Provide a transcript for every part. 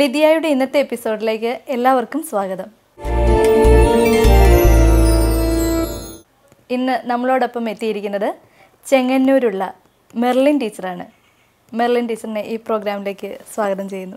ലിദിയയുടെ ഇന്നത്തെ എപ്പിസോഡിലേക്ക് എല്ലാവർക്കും സ്വാഗതം. ഇന്ന് നമ്മളോടൊപ്പം എത്തിയിരിക്കുന്നത് ചെങ്ങന്നൂരുള്ള മെർലിൻ ടീച്ചറാണ്. മെർലിൻ ടീച്ചറിനെ ഈ പ്രോഗ്രാമിലേക്ക് സ്വാഗതം ചെയ്യുന്നു.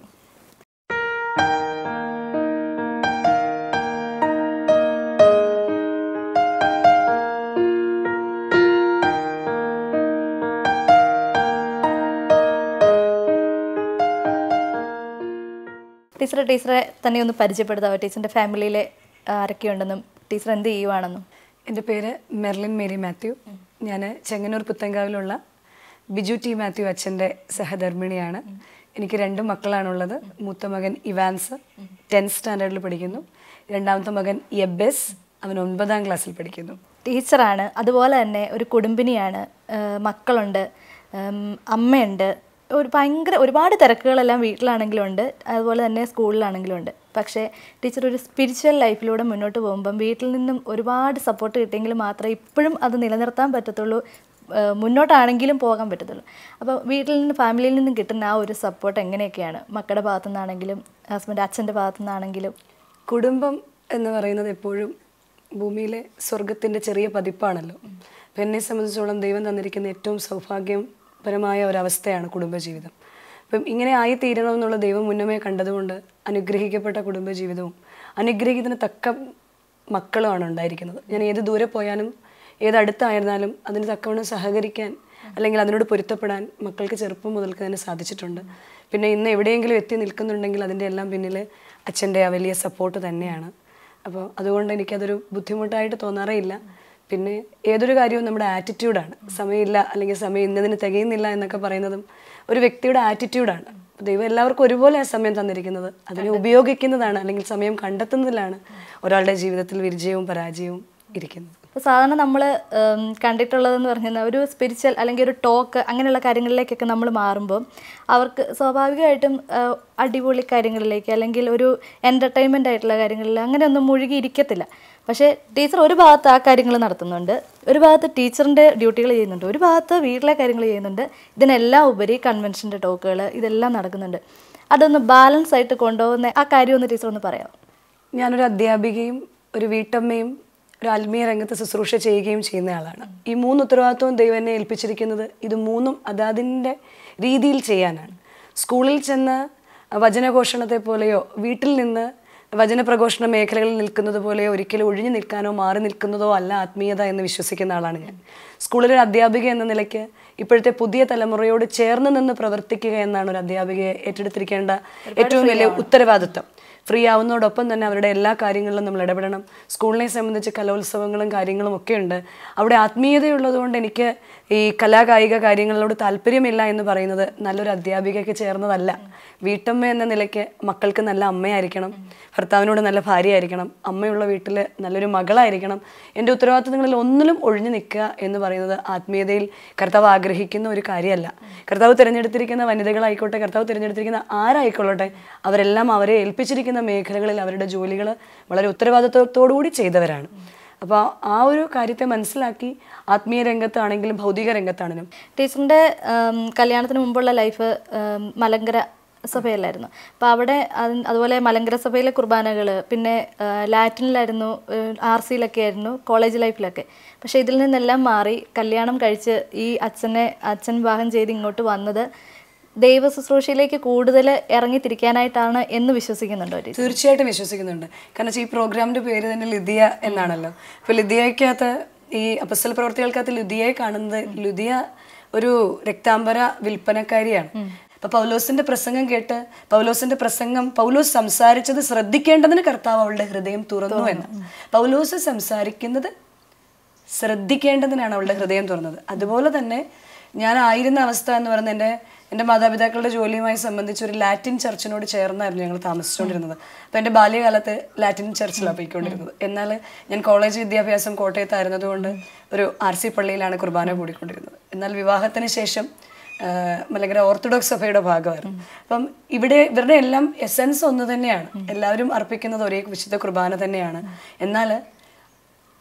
ടീച്ചറെ ടീച്ചറെ തന്നെ ഒന്ന് പരിചയപ്പെടുത്താവോ? ടീച്ചറിന്റെ ഫാമിലിയിലെ ആരൊക്കെയുണ്ടെന്നും ടീച്ചർ എന്ത് ചെയ്യുവാണെന്നും? എന്റെ പേര് മെർലിൻ മേരി മാത്യു. ഞാൻ ചെങ്ങന്നൂർ പുത്തങ്കാവിലുള്ള ബിജു ടി മാത്യു അച്ഛന്റെ സഹധർമ്മിണിയാണ്. എനിക്ക് രണ്ട് മക്കളാണുള്ളത്. മൂത്ത മകൻ ഇവാൻസ് ടെൻത്ത് സ്റ്റാൻഡേർഡിൽ പഠിക്കുന്നു. രണ്ടാമത്തെ മകൻ എബെസ് അവൻ ഒൻപതാം ക്ലാസ്സിൽ പഠിക്കുന്നു. ടീച്ചറാണ്. അതുപോലെ തന്നെ ഒരു കുടുംബിനിയാണ്. മക്കളുണ്ട്. അമ്മയുണ്ട്. ഒരു ഭയങ്കര ഒരുപാട് തിരക്കുകളെല്ലാം വീട്ടിലാണെങ്കിലും ഉണ്ട്. അതുപോലെ തന്നെ സ്കൂളിലാണെങ്കിലും ഉണ്ട്. പക്ഷേ ടീച്ചർ ഒരു സ്പിരിച്വൽ ലൈഫിലൂടെ മുന്നോട്ട് പോകുമ്പം വീട്ടിൽ നിന്നും ഒരുപാട് സപ്പോർട്ട് കിട്ടിയെങ്കിൽ മാത്രമേ ഇപ്പോഴും അത് നിലനിർത്താൻ പറ്റത്തുള്ളൂ. മുന്നോട്ടാണെങ്കിലും പോകാൻ പറ്റത്തുള്ളൂ. അപ്പോൾ വീട്ടിൽ നിന്ന് ഫാമിലിയിൽ നിന്നും കിട്ടുന്ന ആ ഒരു സപ്പോർട്ട് എങ്ങനെയൊക്കെയാണ്? മക്കളുടെ ഭാഗത്തു നിന്നാണെങ്കിലും ഹസ്ബൻഡ് അച്ഛന്റെ ഭാഗത്തു നിന്നാണെങ്കിലും കുടുംബം എന്ന് പറയുന്നത് എപ്പോഴും ഭൂമിയിലെ സ്വർഗത്തിന്റെ ചെറിയ പതിപ്പാണല്ലോ. അപ്പം എന്നെ സംബന്ധിച്ചോളം ദൈവം തന്നിരിക്കുന്ന ഏറ്റവും സൗഭാഗ്യപരമായ ഒരവസ്ഥയാണ് കുടുംബജീവിതം. അപ്പം ഇങ്ങനെ ആയി തീരണമെന്നുള്ള ദൈവം മുന്നമേ കണ്ടതുകൊണ്ട് അനുഗ്രഹിക്കപ്പെട്ട കുടുംബജീവിതവും അനുഗ്രഹിക്കുന്നതിന് തക്ക മക്കളുമാണ് ഉണ്ടായിരിക്കുന്നത്. ഞാൻ ഏത് ദൂരെ പോയാലും ഏത് അടുത്തായിരുന്നാലും അതിന് തക്കവണ്ണം സഹകരിക്കാൻ അല്ലെങ്കിൽ അതിനോട് പൊരുത്തപ്പെടാൻ മക്കൾക്ക് ചെറുപ്പം മുതൽക്ക് തന്നെ സാധിച്ചിട്ടുണ്ട്. പിന്നെ ഇന്ന് എവിടെയെങ്കിലും എത്തി നിൽക്കുന്നുണ്ടെങ്കിൽ അതിന്റെ എല്ലാം പിന്നിൽ അച്ഛന്റെ ആ വലിയ സപ്പോർട്ട് തന്നെയാണ്. അപ്പോൾ അതുകൊണ്ട് എനിക്കതൊരു ബുദ്ധിമുട്ടായിട്ട് തോന്നാറേ ഇല്ല. പിന്നെ ഏതൊരു കാര്യവും നമ്മുടെ ആറ്റിറ്റ്യൂഡാണ് സമയമില്ല അല്ലെങ്കിൽ സമയം ഇന്നതിന് തികയുന്നില്ല എന്നൊക്കെ പറയുന്നതും ഒരു വ്യക്തിയുടെ ആറ്റിറ്റ്യൂഡാണ് ദൈവം എല്ലാവർക്കും ഒരുപോലെ ആ സമയം തന്നിരിക്കുന്നത്. അതിനെ ഉപയോഗിക്കുന്നതാണ് അല്ലെങ്കിൽ സമയം കണ്ടെത്തുന്നതിലാണ് ഒരാളുടെ ജീവിതത്തിൽ വിജയവും പരാജയവും ഇരിക്കുന്നത്. ഇപ്പോൾ സാധാരണ നമ്മൾ കണ്ടിട്ടുള്ളതെന്ന് പറഞ്ഞാൽ ഒരു സ്പിരിച്വൽ അല്ലെങ്കിൽ ഒരു ടോക്ക് അങ്ങനെയുള്ള കാര്യങ്ങളിലേക്കൊക്കെ നമ്മൾ മാറുമ്പോൾ അവർക്ക് സ്വാഭാവികമായിട്ടും അടിപൊളി കാര്യങ്ങളിലേക്ക് അല്ലെങ്കിൽ ഒരു എന്റർടൈൻമെന്റ് ആയിട്ടുള്ള കാര്യങ്ങളിൽ അങ്ങനെയൊന്നും മുഴുകി ഇരിക്കത്തില്ല. പക്ഷേ ടീച്ചർ ഒരു ഭാഗത്ത് ആ കാര്യങ്ങൾ നടത്തുന്നുണ്ട് ഒരു ഭാഗത്ത് ടീച്ചറിന്റെ ഡ്യൂട്ടികൾ ചെയ്യുന്നുണ്ട് ഒരു ഭാഗത്ത് വീട്ടിലെ കാര്യങ്ങൾ ചെയ്യുന്നുണ്ട്. ഇതിനെല്ലാം ഉപരി കൺവെൻഷന്റെ ടോക്കുകൾ ഇതെല്ലാം നടക്കുന്നുണ്ട്. അതൊന്ന് ബാലൻസ് ആയിട്ട് കൊണ്ടുപോകുന്ന ആ കാര്യം ഒന്ന് ടീച്ചർ ഒന്ന് പറയാമോ? ഞാനൊരു അധ്യാപികയും ഒരു വീട്ടമ്മയും ഒരു ആത്മീയ രംഗത്ത് ശുശ്രൂഷ ചെയ്യുകയും ചെയ്യുന്ന ആളാണ്. ഈ മൂന്ന് ഉത്തരവാദിത്വവും ദൈവം എന്നെ ഏൽപ്പിച്ചിരിക്കുന്നത് ഇത് മൂന്നും അതാതിന്റെ രീതിയിൽ ചെയ്യാനാണ്. സ്കൂളിൽ ചെന്ന് വചനഘോഷണത്തെ പോലെയോ വീട്ടിൽ നിന്ന് വചനപ്രഘോഷണ മേഖലകളിൽ നിൽക്കുന്നത് പോലെ ഒരിക്കലും ഒഴിഞ്ഞു നിൽക്കാനോ മാറി നിൽക്കുന്നതോ അല്ല ആത്മീയത എന്ന് വിശ്വസിക്കുന്ന ആളാണ് ഞാൻ. സ്കൂളിലൊരു അധ്യാപിക എന്ന നിലയ്ക്ക് ഇപ്പോഴത്തെ പുതിയ തലമുറയോട് ചേർന്ന് നിന്ന് പ്രവർത്തിക്കുക എന്നാണ് ഒരു അധ്യാപികയെ ഏറ്റെടുത്തിരിക്കേണ്ട ഏറ്റവും വലിയ ഉത്തരവാദിത്വം. ഫ്രീ ആവുന്നതോടൊപ്പം തന്നെ അവരുടെ എല്ലാ കാര്യങ്ങളിലും നമ്മൾ ഇടപെടണം. സ്കൂളിനെ സംബന്ധിച്ച് കലോത്സവങ്ങളും കാര്യങ്ങളും ഒക്കെ ഉണ്ട്. അവിടെ ആത്മീയതയുള്ളതുകൊണ്ട് എനിക്ക് ഈ കലാകായിക കാര്യങ്ങളോട് താല്പര്യമില്ല എന്ന് പറയുന്നത് നല്ലൊരു അധ്യാപികയ്ക്ക് ചേർന്നതല്ല. വീട്ടമ്മ എന്ന നിലയ്ക്ക് മക്കൾക്ക് നല്ല അമ്മയായിരിക്കണം. ഭർത്താവിനോട് നല്ല ഭാര്യയായിരിക്കണം. അമ്മയുള്ള വീട്ടിൽ നല്ലൊരു മകളായിരിക്കണം. എന്റെ ഉത്തരവാദിത്തങ്ങളിൽ ഒന്നിലും ഒഴിഞ്ഞു നിൽക്കുക എന്ന് പറയുന്നത് ആത്മീയതയിൽ കർത്താവ് ആഗ്രഹിക്കുന്ന ഒരു കാര്യമല്ല. കർത്താവ് തിരഞ്ഞെടുത്തിരിക്കുന്ന വനിതകളായിക്കോട്ടെ കർത്താവ് തിരഞ്ഞെടുത്തിരിക്കുന്ന ആരായിക്കൊള്ളട്ടെ അവരെല്ലാം അവരെ ഏൽപ്പിച്ചിരിക്കുന്ന മേഖലകളിൽ അവരുടെ ജോലികൾ വളരെ ഉത്തരവാദിത്വത്തോടുകൂടി ചെയ്തവരാണ്. അപ്പോൾ ആ ഒരു കാര്യത്തെ മനസ്സിലാക്കി ആത്മീയ രംഗത്താണെങ്കിലും ഭൗതിക രംഗത്താണെങ്കിലും. ടീച്ചറിന്റെ കല്യാണത്തിന് മുമ്പുള്ള ലൈഫ് മലങ്കര സഭയിലായിരുന്നു അപ്പോൾ അവിടെ അതുപോലെ മലങ്കര സഭയിലെ കുർബാനകൾ പിന്നെ ലാറ്റിനിലായിരുന്നു ആർ സിയിലൊക്കെ ആയിരുന്നു കോളേജ് ലൈഫിലൊക്കെ. പക്ഷേ ഇതിൽ നിന്നെല്ലാം മാറി കല്യാണം കഴിച്ച് ഈ അച്ഛനെ അച്ഛൻ വിവാഹം ചെയ്ത് ഇങ്ങോട്ട് വന്നത് ദൈവ ശുശ്രൂഷയിലേക്ക് കൂടുതൽ ഇറങ്ങിത്തിരിക്കാനായിട്ടാണ് എന്ന് വിശ്വസിക്കുന്നുണ്ടോ തീർച്ചയായിട്ടും വിശ്വസിക്കുന്നുണ്ട്. കാരണം വെച്ചാൽ ഈ പ്രോഗ്രാമിന്റെ പേര് തന്നെ ലിദിയ എന്നാണല്ലോ. അപ്പോൾ ലിദിയക്കകത്ത് ഈ അപ്പസ്തല പ്രവർത്തികൾക്കകത്ത് ലുദിയയെ കാണുന്നത് ലുദിയ ഒരു രക്താംബര വിൽപ്പനക്കാരിയാണ്. അപ്പൊ പൗലോസിന്റെ പ്രസംഗം കേട്ട് പൗലോസിന്റെ പ്രസംഗം പൗലോസ് സംസാരിച്ചത് ശ്രദ്ധിക്കേണ്ടതിന് കർത്താവ് അവളുടെ ഹൃദയം തുറന്നു. എന്ന്. പൗലോസ് സംസാരിക്കുന്നത് ശ്രദ്ധിക്കേണ്ടതിനാണ് അവളുടെ ഹൃദയം തുറന്നത്. അതുപോലെ തന്നെ ഞാൻ ആയിരുന്ന അവസ്ഥ എന്ന് പറയുന്നത് എന്റെ എന്റെ മാതാപിതാക്കളുടെ ജോലിയുമായി സംബന്ധിച്ച് ഒരു ലാറ്റിൻ ചർച്ചിനോട് ചേർന്നായിരുന്നു ഞങ്ങൾ താമസിച്ചുകൊണ്ടിരുന്നത്. അപ്പോൾ എന്റെ ബാല്യകാലത്ത് ലാറ്റിൻ ചർച്ചിലാണ് പോയിക്കൊണ്ടിരുന്നത്. എന്നാൽ ഞാൻ കോളേജ് വിദ്യാഭ്യാസം കോട്ടയത്തായിരുന്നതുകൊണ്ട് ഒരു ആർ സി പള്ളിയിലാണ് കുർബാന കൂടിക്കൊണ്ടിരുന്നത്. എന്നാൽ വിവാഹത്തിന് ശേഷം മലങ്കര ഓർത്തഡോക്സ് സഭയുടെ ഭാഗമായിരുന്നു. അപ്പം ഇവിടെ ഇവരുടെ എല്ലാം എസെൻസ് ഒന്ന് തന്നെയാണ്. എല്ലാവരും അർപ്പിക്കുന്നത് ഒരേ വിശുദ്ധ കുർബാന തന്നെയാണ്. എന്നാൽ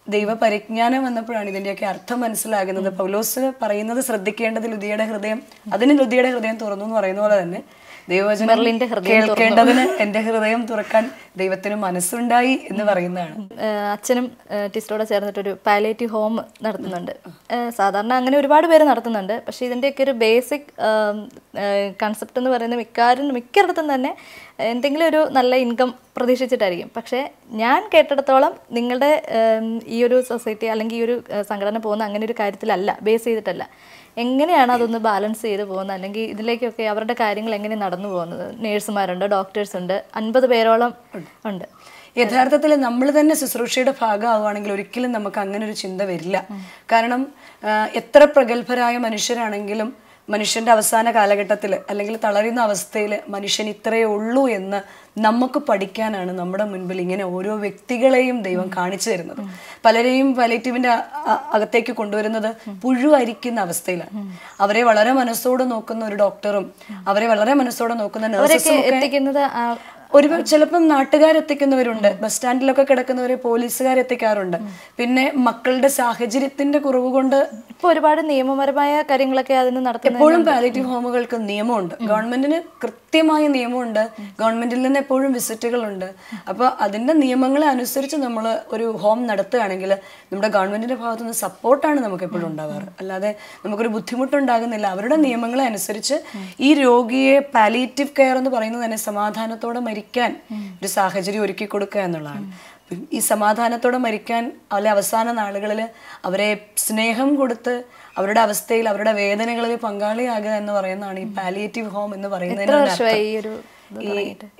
ദൈവ പരിജ്ഞാനം വന്നപ്പോഴാണ് ഇതിന്റെയൊക്കെ അർത്ഥം മനസ്സിലാകുന്നത്. പൗലോസ് പറയുന്നത് ശ്രദ്ധിക്കേണ്ടത് ലുതിയുടെ ഹൃദയം അതിന് ലുതിയുടെ ഹൃദയം തുറന്നു എന്ന് പറയുന്ന പോലെ തന്നെ ദൈവവചനം ഹൃദയം കേൾക്കേണ്ടതിന് എന്റെ ഹൃദയം തുറക്കാൻ ദൈവത്തിന് മനസ്സുണ്ടായി എന്ന് പറയുന്നതാണ്. അച്ഛനും ടീച്ചറോടെ ചേർന്നിട്ടൊരു പാലേറ്റീവ് ഹോം നടത്തുന്നുണ്ട്. സാധാരണ അങ്ങനെ ഒരുപാട് പേര് നടത്തുന്നുണ്ട്. പക്ഷേ ഇതിന്റെയൊക്കെ ഒരു ബേസിക് കൺസെപ്റ്റ് എന്ന് പറയുന്നത് മിക്കാരും മിക്കയിടത്തും തന്നെ എന്തെങ്കിലും ഒരു നല്ല ഇൻകം പ്രതീക്ഷിച്ചിട്ടായിരിക്കും. പക്ഷേ ഞാൻ കേട്ടിടത്തോളം നിങ്ങളുടെ ഈ ഒരു സൊസൈറ്റി അല്ലെങ്കിൽ ഈ ഒരു സംഘടന പോകുന്ന അങ്ങനെ ഒരു കാര്യത്തിലല്ല ബേസ് ചെയ്തിട്ടല്ല. എങ്ങനെയാണ് അതൊന്ന് ബാലൻസ് ചെയ്ത് പോകുന്നത്? അല്ലെങ്കിൽ ഇതിലേക്കൊക്കെ അവരുടെ കാര്യങ്ങൾ എങ്ങനെ നടന്നു പോകുന്നത്? നേഴ്സുമാരുണ്ട് ഡോക്ടേഴ്സ് ഉണ്ട് അൻപത് പേരോളം ഉണ്ട്. യഥാർത്ഥത്തിൽ നമ്മൾ തന്നെ ശുശ്രൂഷയുടെ ഭാഗമാവുകയാണെങ്കിൽ ഒരിക്കലും നമുക്ക് അങ്ങനെ ഒരു ചിന്ത വരില്ല. കാരണം എത്ര പ്രഗത്ഭരായ മനുഷ്യരാണെങ്കിലും മനുഷ്യന്റെ അവസാന കാലഘട്ടത്തിൽ അല്ലെങ്കിൽ തളരുന്ന അവസ്ഥയിൽ മനുഷ്യൻ ഇത്രയേ ഉള്ളൂ എന്ന് നമുക്ക് പഠിക്കാനാണ് നമ്മുടെ മുൻപിൽ ഇങ്ങനെ ഓരോ വ്യക്തികളെയും ദൈവം കാണിച്ചു തരുന്നത്. പലരെയും പലേറ്റീവിന്റെ അകത്തേക്ക് കൊണ്ടുവരുന്നത് പുഴുവരിക്കുന്ന അവസ്ഥയിലാണ്. അവരെ വളരെ മനസ്സോടെ നോക്കുന്ന ഒരു ഡോക്ടറും അവരെ വളരെ മനസ്സോടെ നോക്കുന്ന നഴ്സും നഴ്സസും ഒരു ചിലപ്പം നാട്ടുകാരെത്തിക്കുന്നവരുണ്ട്. ബസ് സ്റ്റാൻഡിലൊക്കെ കിടക്കുന്നവരെ പോലീസുകാർ എത്തിക്കാറുണ്ട് പിന്നെ മക്കളുടെ സാഹചര്യത്തിന്റെ കുറവ് കൊണ്ട് ഇപ്പൊ ഒരുപാട് നിയമപരമായ കാര്യങ്ങളൊക്കെ അതിന് നടത്തും എപ്പോഴും പാലിറ്റീവ് ഹോമുകൾക്ക് നിയമമുണ്ട്. ഗവൺമെന്റിന് കൃത്യമായ നിയമമുണ്ട്. ഗവൺമെന്റിൽ നിന്ന് എപ്പോഴും വിസിറ്റുകളുണ്ട്. അപ്പോൾ അതിന്റെ നിയമങ്ങളെ അനുസരിച്ച് നമ്മൾ ഒരു ഹോം നടത്തുകയാണെങ്കിൽ നമ്മുടെ ഗവൺമെന്റിന്റെ ഭാഗത്തുനിന്ന് സപ്പോർട്ടാണ് നമുക്ക് എപ്പോഴും ഉണ്ടാവാറ്. അല്ലാതെ നമുക്കൊരു ബുദ്ധിമുട്ടുണ്ടാകുന്നില്ല. അവരുടെ നിയമങ്ങളെ അനുസരിച്ച് ഈ രോഗിയെ പാലിയേറ്റീവ് കെയർ എന്ന് പറയുന്നത് തന്നെ സമാധാനത്തോടെ മരിക്കാൻ ഒരു സാഹചര്യം ഒരുക്കി കൊടുക്കുക എന്നുള്ളതാണ്. ഈ സമാധാനത്തോടെ മരിക്കാൻ അല്ലെ അവസാന നാളുകളിൽ അവരെ സ്നേഹം കൊടുത്ത് അവരുടെ അവസ്ഥയിൽ അവരുടെ വേദനകളിൽ പങ്കാളിയാകുക എന്ന് പറയുന്നതാണ് ഈ പാലിയേറ്റീവ് ഹോം എന്ന് പറയുന്നതിന്.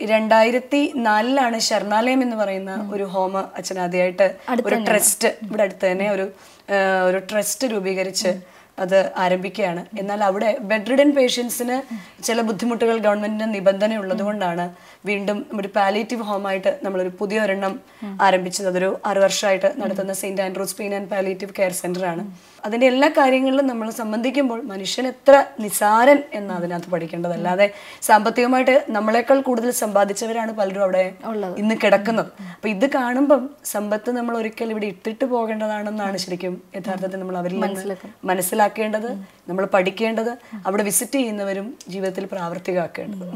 ഈ രണ്ടായിരത്തി നാലിലാണ് ശരണാലയം എന്ന് പറയുന്ന ഒരു ഹോം അച്ഛനാദ്യമായിട്ട് ഒരു ട്രസ്റ്റ് ഇവിടെ അടുത്ത് തന്നെ ഒരു ഒരു ട്രസ്റ്റ് രൂപീകരിച്ച് അത് ആരംഭിക്കുകയാണ്. എന്നാൽ അവിടെ ബെഡ് റിഡൻ പേഷ്യൻസിന് ചില ബുദ്ധിമുട്ടുകൾ ഗവൺമെന്റിന്റെ നിബന്ധന ഉള്ളത് കൊണ്ടാണ് വീണ്ടും ഒരു പാലിയേറ്റീവ് ഹോമായിട്ട് നമ്മളൊരു പുതിയ ഒരെണ്ണം ആരംഭിച്ചത്. അതൊരു ആറ് വർഷമായിട്ട് നടത്തുന്ന Saint Andrews pain and palliative care centre ആണ്. അതിന്റെ എല്ലാ കാര്യങ്ങളിലും നമ്മൾ സംബന്ധിക്കുമ്പോൾ മനുഷ്യൻ എത്ര നിസാരൻ എന്ന് അതിനകത്ത് പഠിക്കേണ്ടത്. അല്ലാതെ സാമ്പത്തികമായിട്ട് നമ്മളെക്കാൾ കൂടുതൽ സമ്പാദിച്ചവരാണ് പലരും അവിടെ ഇന്ന് കിടക്കുന്നത്. അപ്പൊ ഇത് കാണുമ്പം സമ്പത്ത് നമ്മൾ ഒരിക്കൽ ഇവിടെ ഇട്ടിട്ട് പോകേണ്ടതാണെന്നാണ് ശരിക്കും യഥാർത്ഥത്തിൽ നമ്മൾ അവരിൽ മനസ്സിലാക്കേണ്ടത് നമ്മൾ പഠിക്കേണ്ടത് അവിടെ വിസിറ്റ് ചെയ്യുന്നവരും ജീവിതത്തിൽ പ്രാവർത്തികമാക്കേണ്ടത്.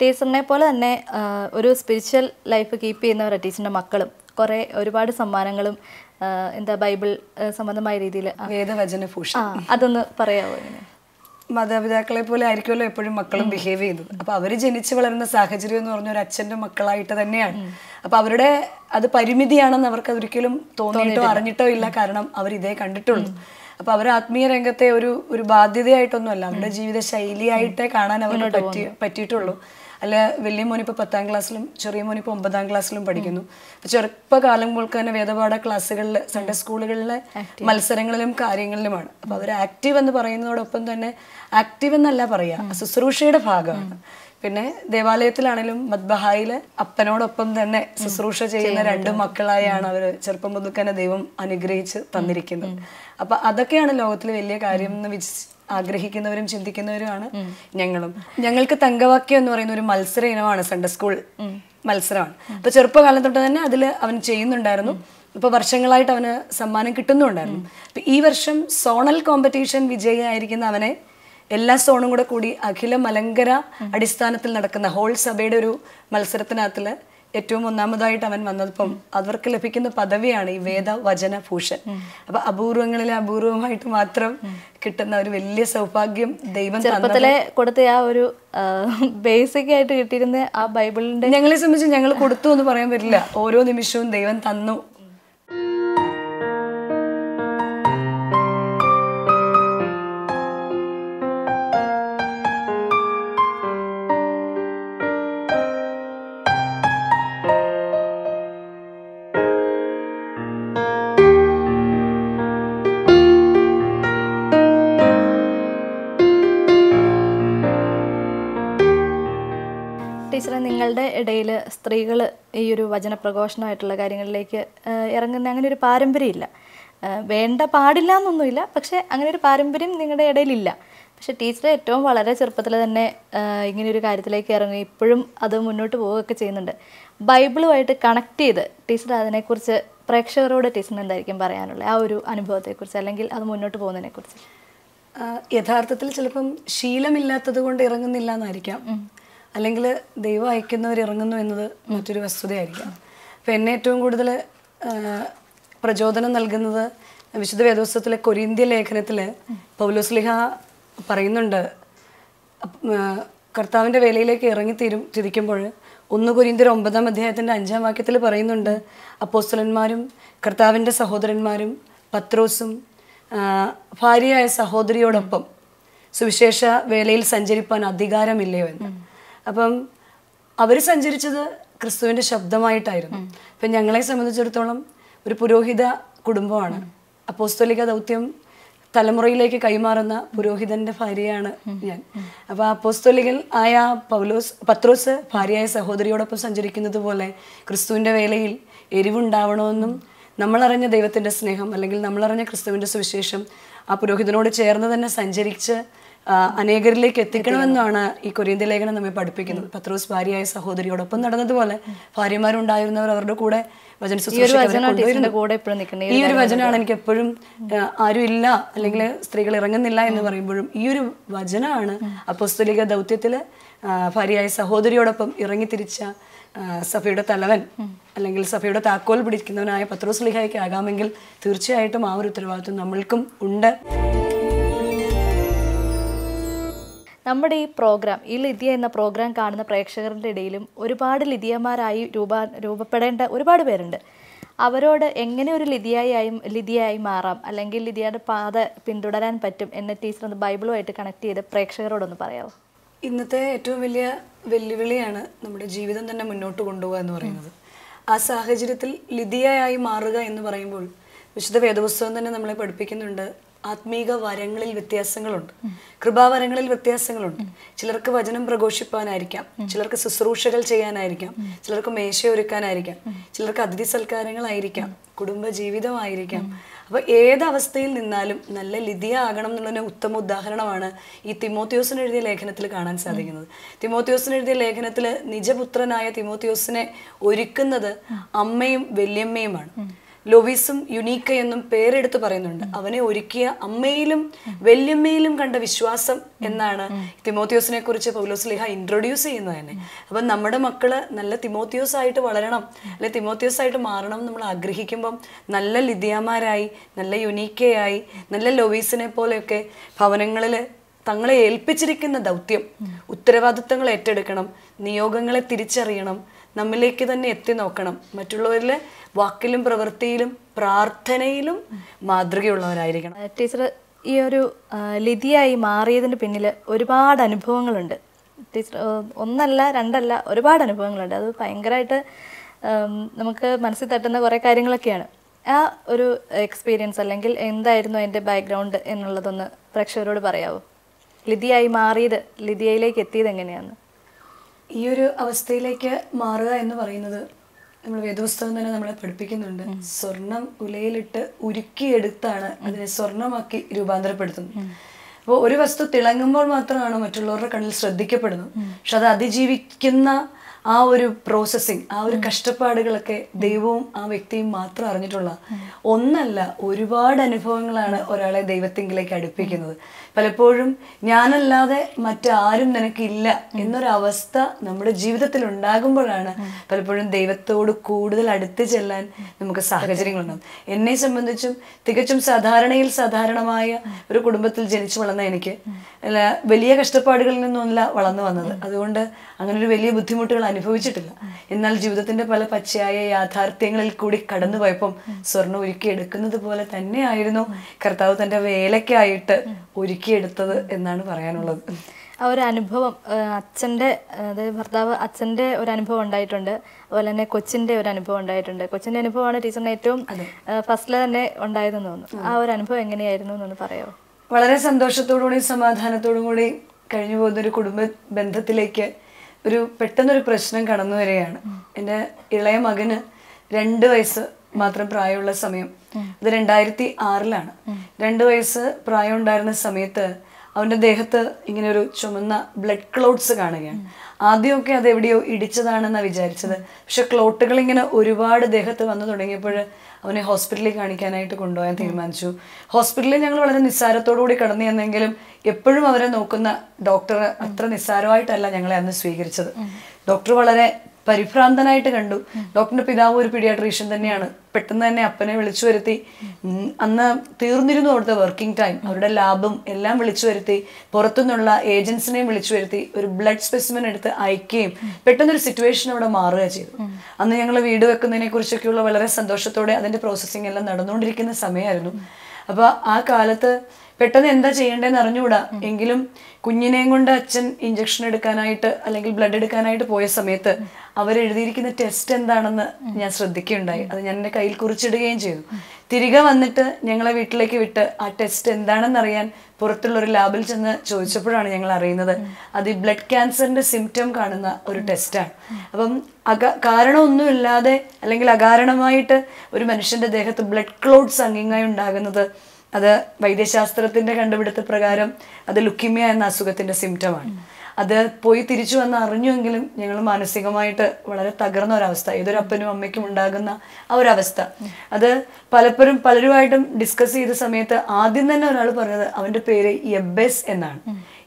ടീച്ചറിനെ പോലെ തന്നെ ഒരു സ്പിരിച്വൽ ലൈഫ് കീപ്പ് ചെയ്യുന്നവരാണ് ടീച്ചറിന്റെ മക്കളും. കുറേ ഒരുപാട് സമ്മാനങ്ങളും എന്താ ബൈബിൾ സംബന്ധമായ രീതിയിൽ അതൊന്ന് പറയാമോ ഇങ്ങനെ? മാതാപിതാക്കളെ പോലെ ആയിരിക്കുമല്ലോ എപ്പോഴും മക്കളും ബിഹേവ് ചെയ്യുന്നത്. അപ്പൊ അവർ ജനിച്ചു വളരുന്ന സാഹചര്യം എന്ന് പറഞ്ഞ ഒരു അച്ഛന്റെ മക്കളായിട്ട് തന്നെയാണ്. അപ്പൊ അവരുടെ അത് പരിമിതിയാണെന്ന് അവർക്ക് ഒരിക്കലും തോന്നിയിട്ടോ അറിഞ്ഞിട്ടോ ഇല്ല. കാരണം അവർ ഇതേ കണ്ടിട്ടുള്ളൂ. അപ്പൊ അവർ ആത്മീയ രംഗത്തെ ഒരു ഒരു ബാധ്യതയായിട്ടൊന്നുമല്ല. അവരുടെ ജീവിത ശൈലിയായിട്ടേ കാണാൻ അവർക്ക് പറ്റി പറ്റിയിട്ടുള്ളൂ. അല്ല വലിയ മോനിപ്പോൾ പത്താം ക്ലാസ്സിലും ചെറിയ മോനിപ്പോൾ ഒമ്പതാം ക്ലാസ്സിലും പഠിക്കുന്നു. ചെറുപ്പകാലം മുൾക്ക് തന്നെ വേദപാഠ ക്ലാസ്സുകളിൽ സൺഡേ സ്കൂളുകളിലെ മത്സരങ്ങളിലും കാര്യങ്ങളിലുമാണ്. അപ്പോൾ അവർ ആക്റ്റീവ് എന്ന് പറയുന്നതോടൊപ്പം തന്നെ ആക്റ്റീവ് എന്നല്ല പറയുക ശുശ്രൂഷയുടെ ഭാഗമാണ്. പിന്നെ ദേവാലയത്തിലാണെങ്കിലും മദ്ബഹായിൽ അപ്പനോടൊപ്പം തന്നെ ശുശ്രൂഷ ചെയ്യുന്ന രണ്ട് മക്കളായാണ് അവർ ചെറുപ്പം മുതൽ തന്നെ ദൈവം അനുഗ്രഹിച്ച് തന്നിരിക്കുന്നത്. അപ്പൊ അതൊക്കെയാണ് ലോകത്തിലെ വലിയ കാര്യം എന്ന് ആഗ്രഹിക്കുന്നവരും ചിന്തിക്കുന്നവരുമാണ് ഞങ്ങളും. ഞങ്ങൾക്ക് തങ്കവാക്യം എന്ന് പറയുന്ന ഒരു മത്സര ഇനമാണ് സൺഡേ സ്കൂൾ മത്സരമാണ്. അപ്പൊ ചെറുപ്പകാലം തൊട്ട് തന്നെ അതിൽ അവൻ ചെയ്യുന്നുണ്ടായിരുന്നു. ഇപ്പൊ വർഷങ്ങളായിട്ട് അവന് സമ്മാനം കിട്ടുന്നുണ്ടായിരുന്നു. അപ്പൊ ഈ വർഷം സോണൽ കോമ്പറ്റീഷൻ വിജയിയായിരിക്കുന്ന അവനെ എല്ലാ സോണും കൂടെ കൂടി അഖില മലങ്കര അടിസ്ഥാനത്തിൽ നടക്കുന്ന ഹോൾ സഭയുടെ ഒരു മത്സരത്തിനകത്തിൽ ഏറ്റവും ഒന്നാമതായിട്ട് അവൻ വന്നപ്പം അവർക്ക് ലഭിക്കുന്ന പദവിയാണ് ഈ വേദ വചന ഭൂഷൻ അപ്പൊ അപൂർവങ്ങളിൽ അപൂർവമായിട്ട് മാത്രം കിട്ടുന്ന ഒരു വലിയ സൗഭാഗ്യം ദൈവം ചെറുപ്പത്തിലെ കൊടുത്ത ആ ഒരു ബേസിക് ആയിട്ട് കിട്ടിയിരുന്ന ആ ബൈബിളിന്റെ ഞങ്ങളെ സംബന്ധിച്ച് ഞങ്ങൾ കൊടുത്തു എന്ന് പറയാൻ പറ്റില്ല. ഓരോ നിമിഷവും ദൈവം തന്നു. ഇടയിൽ സ്ത്രീകൾ ഈ ഒരു വചനപ്രഘോഷണമായിട്ടുള്ള കാര്യങ്ങളിലേക്ക് ഇറങ്ങുന്ന അങ്ങനെ ഒരു പാരമ്പര്യമില്ല. വേണ്ട പാടില്ല എന്നൊന്നുമില്ല പക്ഷേ അങ്ങനെ ഒരു പാരമ്പര്യം നിങ്ങളുടെ ഇടയിലില്ല. പക്ഷെ ടീച്ചർ ഏറ്റവും വളരെ ചെറുപ്പത്തിൽ തന്നെ ഇങ്ങനെയൊരു ഇങ്ങനെ ഒരു കാര്യത്തിലേക്ക് ഇറങ്ങി ഇപ്പോഴും അത് മുന്നോട്ട് പോവുകയൊക്കെ ചെയ്യുന്നുണ്ട്. ബൈബിളുമായിട്ട് കണക്ട് ചെയ്ത് ടീച്ചർ അതിനെക്കുറിച്ച് പ്രേക്ഷകരോട് ടീച്ചറിന് എന്തായിരിക്കും പറയാനുള്ളത്? ആ ഒരു അനുഭവത്തെക്കുറിച്ച് അല്ലെങ്കിൽ അത് മുന്നോട്ട് പോകുന്നതിനെക്കുറിച്ച്. യഥാർത്ഥത്തിൽ ചിലപ്പം ശീലമില്ലാത്തത് കൊണ്ട് ഇറങ്ങുന്നില്ല എന്നായിരിക്കാം. അല്ലെങ്കിൽ ദൈവം അയക്കുന്നവർ ഇറങ്ങുന്നു എന്നത് മറ്റൊരു വസ്തുതയായിരിക്കാം. അപ്പം എന്നെ ഏറ്റവും കൂടുതൽ പ്രചോദനം നൽകുന്നത് വിശുദ്ധ വേദോത്സവത്തിലെ കൊരിന്ത്യ ലേഖനത്തിൽ പൗലോസ്ലിഹ പറയുന്നുണ്ട്. കർത്താവിന്റെ വേലയിലേക്ക് ഇറങ്ങി തീരും തിരിക്കുമ്പോൾ ഒന്ന് കുരിന്തിർ ഒമ്പതാം അധ്യായത്തിന്റെ അഞ്ചാം വാക്യത്തിൽ പറയുന്നുണ്ട് അപ്പോസ്തലന്മാരും കർത്താവിന്റെ സഹോദരന്മാരും പത്രോസും ഭാര്യയായ സഹോദരിയോടൊപ്പം സുവിശേഷ വേലയിൽ സഞ്ചരിപ്പാൻ അധികാരമില്ലയോ എന്ന്. അപ്പം അവർ സഞ്ചരിച്ചത് ക്രിസ്തുവിന്റെ ശബ്ദമായിട്ടായിരുന്നു. അപ്പം ഞങ്ങളെ സംബന്ധിച്ചിടത്തോളം ഒരു പുരോഹിത കുടുംബമാണ്. അപ്പോസ്തോലിക ദൗത്യം തലമുറയിലേക്ക് കൈമാറുന്ന പുരോഹിതന്റെ ഭാര്യയാണ് ഞാൻ. അപ്പൊ അപ്പോസ്തോലികൻ ആയ പൗലോസ് പത്രോസ് ഭാര്യയായ സഹോദരിയോടൊപ്പം സഞ്ചരിക്കുന്നത് പോലെ ക്രിസ്തുവിന്റെ വേലയിൽ എരിവുണ്ടാവണമെന്നും നമ്മളറിഞ്ഞ ദൈവത്തിന്റെ സ്നേഹം അല്ലെങ്കിൽ നമ്മളറിഞ്ഞ ക്രിസ്തുവിന്റെ സുവിശേഷം ആ പുരോഹിതനോട് ചേർന്ന് തന്നെ സഞ്ചരിച്ച് അനേകരിലേക്ക് എത്തിക്കണമെന്നാണ് ഈ കൊരിയന്ത്യ ലേഖനം നമ്മെ പഠിപ്പിക്കുന്നത്. പത്രോസ് ഭാര്യയായ സഹോദരിയോടൊപ്പം നടന്നതുപോലെ ഭാര്യമാരുണ്ടായിരുന്നവർ അവരുടെ കൂടെ വചന ഈ ഒരു വചനമാണ് എനിക്ക് എപ്പോഴും ആരും ഇല്ല അല്ലെങ്കിൽ സ്ത്രീകൾ ഇറങ്ങുന്നില്ല എന്ന് പറയുമ്പോഴും ഈ ഒരു വചനമാണ് അപ്പോസ്തലിക ദൗത്യത്തിൽ ഭാര്യയായ സഹോദരിയോടൊപ്പം ഇറങ്ങി തിരിച്ച സഭയുടെ തലവൻ അല്ലെങ്കിൽ സഭയുടെ താക്കോൽ പിടിക്കുന്നവനായ പത്രോസ് ലിഹായ്ക്ക് ആകാമെങ്കിൽ തീർച്ചയായിട്ടും ആ ഒരു ഉത്തരവാദിത്വം നമ്മൾക്കും ഉണ്ട്. നമ്മുടെ ഈ പ്രോഗ്രാം ഈ ലിതിയ എന്ന പ്രോഗ്രാം കാണുന്ന പ്രേക്ഷകരുടെ ഇടയിലും ഒരുപാട് ലിതിയമാരായി രൂപ രൂപപ്പെടേണ്ട ഒരുപാട് പേരുണ്ട്. അവരോട് എങ്ങനെ ഒരു ലിതിയായി ലിതിയായി മാറാം? അല്ലെങ്കിൽ ലിതിയയുടെ പാത പിന്തുടരാൻ പറ്റും എന്ന ടീച്ചർ ഒന്ന് ബൈബിളുമായിട്ട് കണക്ട് ചെയ്ത് പ്രേക്ഷകരോടൊന്ന് പറയാമോ ഇന്നത്തെ ഏറ്റവും വലിയ വെല്ലുവിളിയാണ് നമ്മുടെ ജീവിതം തന്നെ മുന്നോട്ട് കൊണ്ടുപോകുക എന്ന് പറയുന്നത്. ആ സാഹചര്യത്തിൽ ലിതിയായി മാറുക എന്ന് പറയുമ്പോൾ വിശുദ്ധ വേദപുസ്തകം തന്നെ നമ്മളെ പഠിപ്പിക്കുന്നുണ്ട്. ആത്മീക വരങ്ങളിൽ വ്യത്യാസങ്ങളുണ്ട്. കൃപാവരങ്ങളിൽ വ്യത്യാസങ്ങളുണ്ട്. ചിലർക്ക് വചനം പ്രഘോഷിപ്പാനായിരിക്കാം. ചിലർക്ക് ശുശ്രൂഷകൾ ചെയ്യാനായിരിക്കാം. ചിലർക്ക് മേശ ഒരുക്കാനായിരിക്കാം. ചിലർക്ക് അതിഥി സൽക്കാരങ്ങളായിരിക്കാം. കുടുംബ ജീവിതമായിരിക്കാം അപ്പൊ ഏതവസ്ഥയിൽ നിന്നാലും നല്ല ലിതിയ ആകണം എന്നുള്ളതിന് ഉത്തമ ഉദാഹരണമാണ് ഈ തിമോത്യോസിന് എഴുതിയ ലേഖനത്തിൽ കാണാൻ സാധിക്കുന്നത്. തിമോത്യോസിന് എഴുതിയ ലേഖനത്തിൽ നിജപുത്രനായ തിമോത്യോസിനെ ഒരുക്കുന്നത് അമ്മയും വല്യമ്മയുമാണ്. ലൊവിസും യുനീക്ക എന്നും പേരെടുത്ത് പറയുന്നുണ്ട്. അവനെ ഒരുക്കിയ അമ്മയിലും വല്യമ്മയിലും കണ്ട വിശ്വാസം എന്നാണ് തിമോത്തിയോസിനെ കുറിച്ച് പൗലോസ് ലിഹ ഇൻട്രൊഡ്യൂസ് ചെയ്യുന്നത് തന്നെ. അപ്പം നമ്മുടെ മക്കൾ നല്ല തിമോത്തിയോസ് ആയിട്ട് വളരണം അല്ലെ തിമോത്തിയോസ് ആയിട്ട് മാറണം നമ്മൾ ആഗ്രഹിക്കുമ്പം നല്ല ലിതിയാമാരായി നല്ല യുനീക്കയായി നല്ല ലൊവീസിനെ പോലെയൊക്കെ ഭവനങ്ങളിൽ തങ്ങളെ ഏൽപ്പിച്ചിരിക്കുന്ന ദൗത്യം ഉത്തരവാദിത്തങ്ങൾ ഏറ്റെടുക്കണം നിയോഗങ്ങളെ തിരിച്ചറിയണം നമ്മിലേക്ക് തന്നെ എത്തി നോക്കണം. മറ്റുള്ളവരിലെ വാക്കിലും പ്രവൃത്തിയിലും പ്രാർത്ഥനയിലും മാതൃകയുള്ളവരായിരിക്കണം. ടീച്ചർ ഈ ഒരു ലിതിയായി മാറിയതിന് പിന്നിൽ ഒരുപാട് അനുഭവങ്ങളുണ്ട്. ടീച്ചർ ഒന്നല്ല രണ്ടല്ല ഒരുപാട് അനുഭവങ്ങളുണ്ട്. അത് ഭയങ്കരമായിട്ട് നമുക്ക് മനസ്സിൽ തട്ടുന്ന കുറേ കാര്യങ്ങളൊക്കെയാണ്. ആ ഒരു എക്സ്പീരിയൻസ് അല്ലെങ്കിൽ എന്തായിരുന്നു അതിന്റെ ബാക്ക്ഗ്രൗണ്ട് എന്നുള്ളതൊന്ന് പ്രേക്ഷകരോട് പറയാമോ ലിതിയായി മാറിയത് ലിതിയയിലേക്ക് എത്തിയത് എങ്ങനെയാണ്? ഈ ഒരു അവസ്ഥയിലേക്ക് മാറുക എന്ന് പറയുന്നത് നമ്മൾ വേദപുസ്തകം തന്നെ നമ്മളെ പഠിപ്പിക്കുന്നുണ്ട്. സ്വർണം ഉലയിലിട്ട് ഉരുക്കിയെടുത്താണ് അതിനെ സ്വർണമാക്കി രൂപാന്തരപ്പെടുത്തുന്നത്. അപ്പോൾ ഒരു വസ്തു തിളങ്ങുമ്പോൾ മാത്രമാണ് മറ്റുള്ളവരുടെ കണ്ണിൽ ശ്രദ്ധിക്കപ്പെടുന്നത്. പക്ഷെ അത് അതിജീവിക്കുന്ന ആ ഒരു പ്രോസസ്സിങ് ആ ഒരു കഷ്ടപ്പാടുകളൊക്കെ ദൈവവും ആ വ്യക്തിയും മാത്രം അറിഞ്ഞിട്ടുള്ള ഒന്നല്ല ഒരുപാട് അനുഭവങ്ങളാണ് ഒരാളെ ദൈവത്തിങ്കിലേക്ക് അടുപ്പിക്കുന്നത്. പലപ്പോഴും ഞാനല്ലാതെ മറ്റാരും നിനക്കില്ല എന്നൊരവസ്ഥ നമ്മുടെ ജീവിതത്തിൽ ഉണ്ടാകുമ്പോഴാണ് പലപ്പോഴും ദൈവത്തോട് കൂടുതൽ അടുത്ത് ചെല്ലാൻ നമുക്ക് സാഹചര്യങ്ങളുണ്ടാകും എന്നെ സംബന്ധിച്ചും തികച്ചും സാധാരണയിൽ സാധാരണമായ ഒരു കുടുംബത്തിൽ ജനിച്ചു വളർന്ന എനിക്ക് അല്ല വലിയ കഷ്ടപ്പാടുകളിൽ നിന്നൊന്നല്ല വളർന്നു വന്നത്. അതുകൊണ്ട് അങ്ങനെ ഒരു വലിയ ബുദ്ധിമുട്ടുകൾ അനുഭവിച്ചിട്ടില്ല. എന്നാൽ ജീവിതത്തിന്റെ പല പച്ചയായ യാഥാർത്ഥ്യങ്ങളിൽ കൂടി കടന്നു പോയപ്പം സ്വർണം ഒരുക്കിയെടുക്കുന്നത് പോലെ തന്നെയായിരുന്നു. കർത്താവ് തന്റെ വേലയ്ക്കായിട്ട് ഒരുക്കിയെടുത്തത് എന്നാണ് പറയാനുള്ളത്. ആ ഒരു അനുഭവം അച്ഛന്റെ അതായത് ഭർത്താവ് അച്ഛന്റെ ഒരു അനുഭവം ഉണ്ടായിട്ടുണ്ട്. അതുപോലെ തന്നെ കൊച്ചിന്റെ ഒരു അനുഭവം ഉണ്ടായിട്ടുണ്ട്. കൊച്ചിന്റെ അനുഭവമാണ് ടീച്ചറിന് ഏറ്റവും ഫസ്റ്റിൽ തന്നെ ഉണ്ടായതെന്ന് തോന്നുന്നു. ആ ഒരു അനുഭവം എങ്ങനെയായിരുന്നു എന്നൊന്ന് പറയാമോ? വളരെ സന്തോഷത്തോടുകൂടി സമാധാനത്തോടും കൂടി കഴിഞ്ഞു പോകുന്ന ഒരു കുടുംബ ബന്ധത്തിലേക്ക് ഒരു പെട്ടെന്നൊരു പ്രശ്നം കടന്നു വരികയാണ്. എന്റെ ഇളയ മകന് രണ്ട് വയസ്സ് മാത്രം പ്രായമുള്ള സമയം. ഇത് രണ്ടായിരത്തി ആറിലാണ്. രണ്ട് വയസ്സ് പ്രായം ഉണ്ടായിരുന്ന സമയത്ത് അവന്റെ ദേഹത്ത് ഇങ്ങനെ ഒരു ചുമന്ന ബ്ലഡ് ക്ലോട്ട്സ് കാണുകയാണ്. ആദ്യമൊക്കെ അത് എവിടെയോ ഇടിച്ചതാണെന്നാണ് വിചാരിച്ചത്. പക്ഷെ ക്ലോട്ടുകൾ ഇങ്ങനെ ഒരുപാട് ദേഹത്ത് വന്നു തുടങ്ങിയപ്പോൾ അവനെ ഹോസ്പിറ്റലിൽ കാണിക്കാനായിട്ട് കൊണ്ടുപോകാൻ തീരുമാനിച്ചു. ഹോസ്പിറ്റലിൽ ഞങ്ങൾ വളരെ നിസ്സാരത്തോടു കൂടി കടന്നു ചെന്നെങ്കിലും എപ്പോഴും അവരെ നോക്കുന്ന ഡോക്ടർ അത്ര നിസ്സാരമായിട്ടല്ല ഞങ്ങളെ അന്ന് സ്വീകരിച്ചത്. ഡോക്ടർ വളരെ പരിഭ്രാന്തനായിട്ട് കണ്ടു. ഡോക്ടറിന്റെ പിതാവ് ഒരു പീഡിയാട്രീഷ്യൻ തന്നെയാണ്. പെട്ടെന്ന് തന്നെ അപ്പനെ വിളിച്ചു വരുത്തി. അന്ന് തീർന്നിരുന്നു അവിടുത്തെ വർക്കിംഗ് ടൈം അവരുടെ ലാബും എല്ലാം വിളിച്ചു വരുത്തി. പുറത്തുനിന്നുള്ള ഏജൻസിനെയും വിളിച്ചു വരുത്തി. ഒരു ബ്ലഡ് സ്പെസിമെൻ എടുത്ത് അയക്കുകയും പെട്ടെന്നൊരു സിറ്റുവേഷൻ അവിടെ മാറുക ചെയ്തു. അന്ന് ഞങ്ങൾ വീട് വെക്കുന്നതിനെ കുറിച്ചൊക്കെയുള്ള വളരെ സന്തോഷത്തോടെ അതിന്റെ പ്രോസസ്സിംഗ് എല്ലാം നടന്നുകൊണ്ടിരിക്കുന്ന സമയമായിരുന്നു. അപ്പൊ ആ കാലത്ത് പെട്ടെന്ന് എന്താ ചെയ്യേണ്ടതെന്ന് അറിഞ്ഞുകൂടാ. എങ്കിലും കുഞ്ഞിനെയും കൊണ്ട് അച്ഛൻ ഇഞ്ചക്ഷൻ എടുക്കാനായിട്ട് അല്ലെങ്കിൽ ബ്ലഡ് എടുക്കാനായിട്ട് പോയ സമയത്ത് അവരെഴുതിയിരിക്കുന്ന ടെസ്റ്റ് എന്താണെന്ന് ഞാൻ ശ്രദ്ധിക്കുകയുണ്ടായി. അത് ഞാൻ എന്റെ കയ്യിൽ കുറിച്ചിടുകയും ചെയ്തു. തിരികെ വന്നിട്ട് ഞങ്ങളെ വീട്ടിലേക്ക് വിട്ട് ആ ടെസ്റ്റ് എന്താണെന്ന് അറിയാൻ പുറത്തുള്ള ഒരു ലാബിൽ ചെന്ന് ചോദിച്ചപ്പോഴാണ് ഞങ്ങൾ അറിയുന്നത്. അത് ഈ ബ്ലഡ് ക്യാൻസറിന്റെ സിംറ്റം കാണുന്ന ഒരു ടെസ്റ്റാണ് അപ്പം അക കാരണമൊന്നുമില്ലാതെ അല്ലെങ്കിൽ അകാരണമായിട്ട് ഒരു മനുഷ്യന്റെ ദേഹത്ത് ബ്ലഡ് ക്ലോട്ട്സ് അങ്ങിങ്ങായി ഉണ്ടാകുന്നത് അത് വൈദ്യശാസ്ത്രത്തിന്റെ കണ്ടുപിടുത്ത പ്രകാരം അത് ലുക്കിമിയ എന്ന അസുഖത്തിന്റെ സിംറ്റമാണ് അത് പോയി തിരിച്ചു വന്ന് അറിഞ്ഞുവെങ്കിലും ഞങ്ങൾ മാനസികമായിട്ട് വളരെ തകർന്ന ഒരവസ്ഥ ഏതൊരു അപ്പനും അമ്മയ്ക്കും ഉണ്ടാകുന്ന ആ ഒരവസ്ഥ. അത് പലപ്പോഴും പലരുമായിട്ടും ഡിസ്കസ് ചെയ്ത സമയത്ത് ആദ്യം തന്നെ ഒരാൾ പറഞ്ഞത് അവന്റെ പേര് യബ്ബേസ് എന്നാണ്.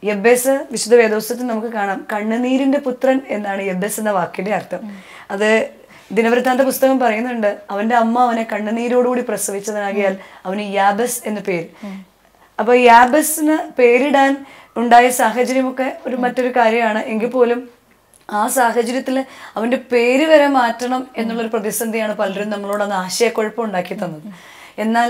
യബ്ബേസ് വിശുദ്ധ വേദോസ്തത്തിൽ നമുക്ക് കാണാം കണ്ണുനീരിന്റെ പുത്രൻ എന്നാണ് യബ്ബേസ് എന്ന വാക്കിന്റെ അർത്ഥം. അത് ദിനവൃത്താന്ത പുസ്തകം പറയുന്നുണ്ട് അവന്റെ അമ്മ അവനെ കണ്ണുനീരോടുകൂടി പ്രസവിച്ചതിനാകിയാൽ അവന് യാബസ് എന്ന പേര്. അപ്പൊ യാബസിന് പേരിടാൻ ഉണ്ടായ സാഹചര്യമൊക്കെ ഒരു മറ്റൊരു കാര്യമാണ്. എങ്കിൽ പോലും ആ സാഹചര്യത്തിൽ അവന്റെ പേര് വരെ മാറ്റണം എന്നുള്ളൊരു പ്രതിസന്ധിയാണ് പലരും നമ്മളോട് അന്ന് ആശയക്കുഴപ്പം ഉണ്ടാക്കി തന്നത്. എന്നാൽ